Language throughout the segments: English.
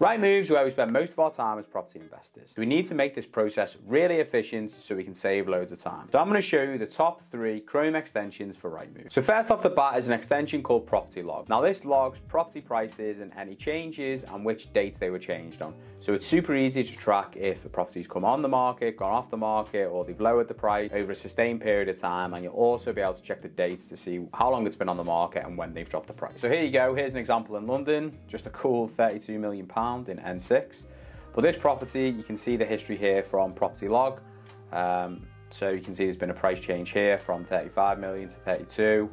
Rightmove is where we spend most of our time as property investors. We need to make this process really efficient so we can save loads of time. So I'm going to show you the top three Chrome extensions for Rightmove. So first off the bat is an extension called Property Log. Now this logs property prices and any changes and which dates they were changed on. So it's super easy to track if a property's come on the market, gone off the market, or they've lowered the price over a sustained period of time. And you'll also be able to check the dates to see how long it's been on the market and when they've dropped the price. So here you go. Here's an example in London, just a cool 32 million pound in N6. But this property, you can see the history here from Property Log. Um, so you can see there's been a price change here from 35 million to 32.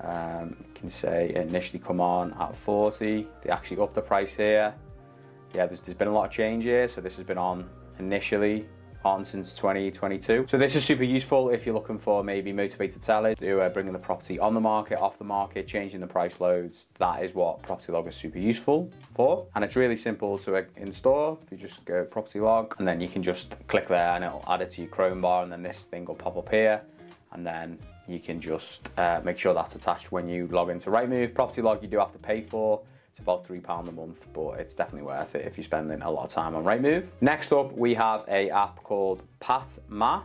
Um, you can say it initially come on at 40. They actually upped the price here yeah, there's, there's been a lot of change here. So this has been on initially on since 2022. So this is super useful if you're looking for maybe motivated sellers who are bringing the property on the market, off the market, changing the price loads. That is what Property Log is super useful for. And it's really simple to install. If you just go Property Log and then you can just click there and it'll add it to your Chrome bar and then this thing will pop up here and then you can just uh, make sure that's attached when you log into Rightmove. Property Log you do have to pay for. It's about £3 a month, but it's definitely worth it if you're spending a lot of time on Rightmove. Next up, we have a app called PaTMa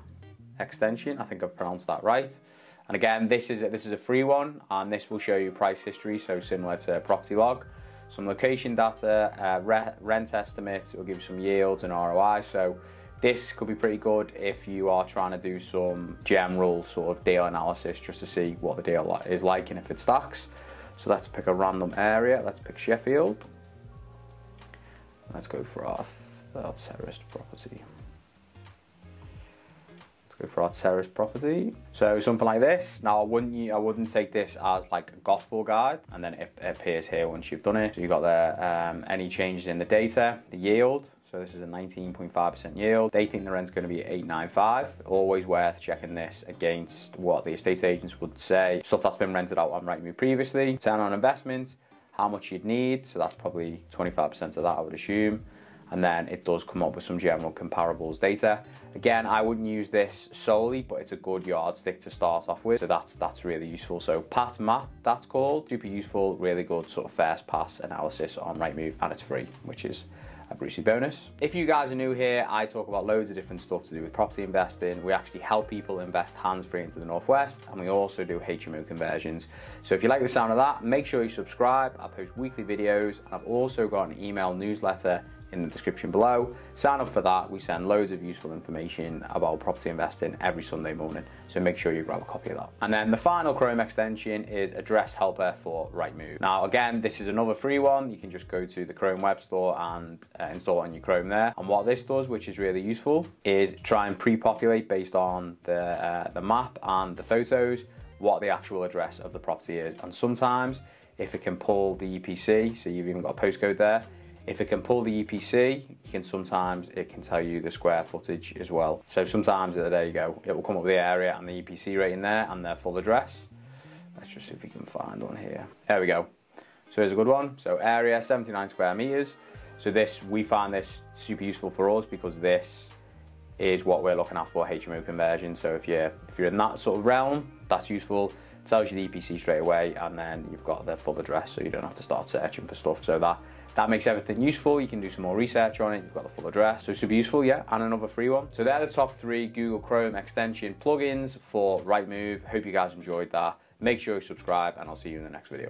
extension. I think I've pronounced that right. And again, this is a, this is a free one, and this will show you price history, so similar to Property Log. Some location data, uh, re rent estimates, it will give you some yields and ROI. So this could be pretty good if you are trying to do some general sort of deal analysis just to see what the deal is like and if it stacks. So let's pick a random area. Let's pick Sheffield. Let's go for our, our terraced property. Let's go for our terraced property. So something like this. Now I wouldn't I wouldn't take this as like a gospel guide, and then it appears here once you've done it. So you've got the um, any changes in the data, the yield, so this is a 19.5% yield. They think the rent's going to be 895. Always worth checking this against what the estate agents would say. Stuff that's been rented out on Rightmove previously. Return on investment, how much you'd need. So that's probably 25% of that, I would assume. And then it does come up with some general comparables data. Again, I wouldn't use this solely, but it's a good yardstick to start off with. So that's that's really useful. So PaTMa, that's called. Super useful, really good sort of first pass analysis on Rightmove, and it's free, which is a Brucey bonus. If you guys are new here, I talk about loads of different stuff to do with property investing. We actually help people invest hands-free into the Northwest, and we also do HMO conversions. So if you like the sound of that, make sure you subscribe. I post weekly videos, and I've also got an email newsletter in the description below. Sign up for that. We send loads of useful information about property investing every Sunday morning. So make sure you grab a copy of that. And then the final Chrome extension is Address Helper for Rightmove. Now, again, this is another free one. You can just go to the Chrome Web Store and uh, install on your Chrome there. And what this does, which is really useful, is try and pre-populate based on the, uh, the map and the photos what the actual address of the property is. And sometimes if it can pull the EPC, so you've even got a postcode there, if it can pull the EPC, you can sometimes, it can tell you the square footage as well. So sometimes, uh, there you go, it will come up with the area and the EPC rating there and their full address. Let's just see if we can find one here. There we go. So here's a good one. So area, 79 square meters. So this, we find this super useful for us because this is what we're looking at for HMO conversion. So if you're, if you're in that sort of realm, that's useful. Tells you the EPC straight away and then you've got the full address so you don't have to start searching for stuff. So that that makes everything useful. You can do some more research on it. You've got the full address. So super useful, yeah, and another free one. So they're the top three Google Chrome extension plugins for Rightmove. Hope you guys enjoyed that. Make sure you subscribe and I'll see you in the next video.